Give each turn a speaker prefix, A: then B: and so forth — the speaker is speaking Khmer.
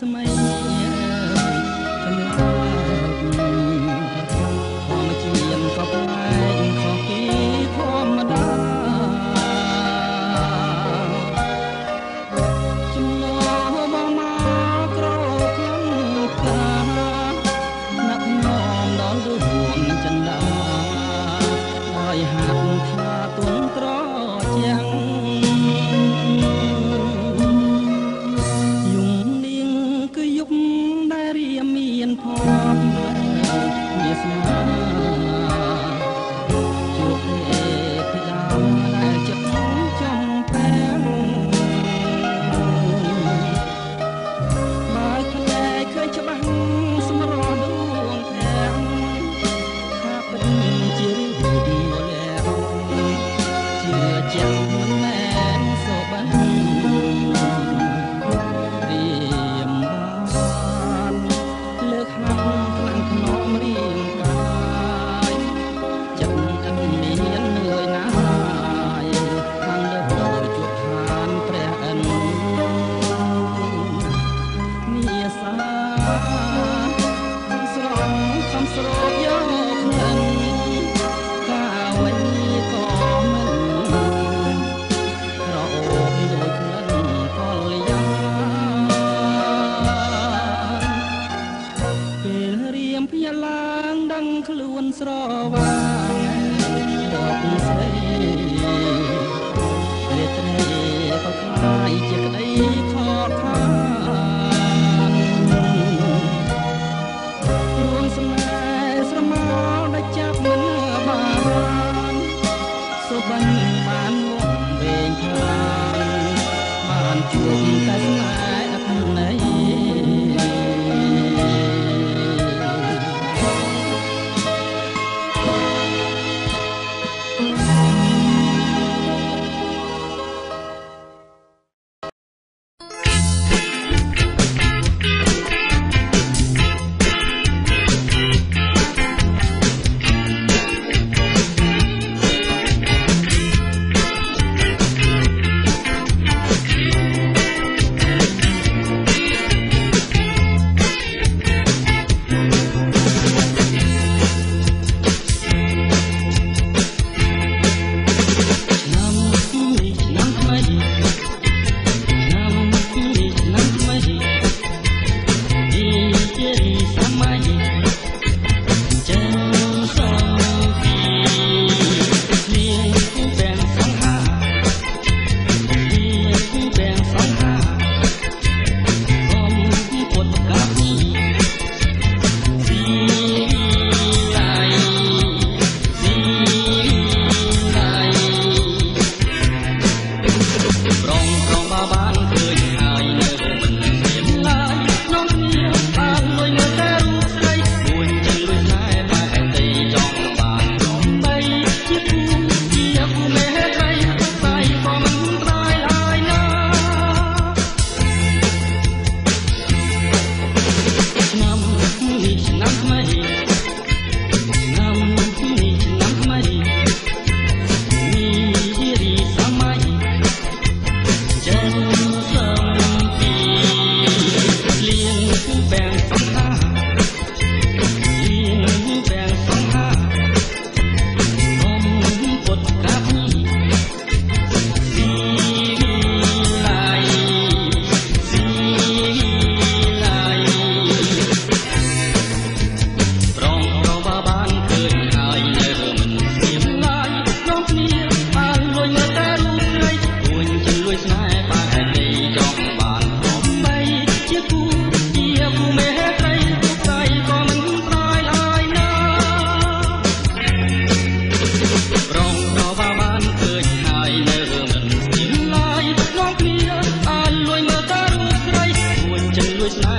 A: ស្មៃកំឡោបធម្មជាតិក៏ប្លែកខុសពីធម្មតាចំណោបងមកក្រក្នុងកាណាក់ងំដល់ ងខំស្រោបយកក្លិនកាអ្វីក៏មិនក្រអូបដោយក្លិនកលយាពេលរៀមភ្ញាក់ឡើងដឹងខ្លួនស្រវាងរកស្រី Bye-bye. Krishna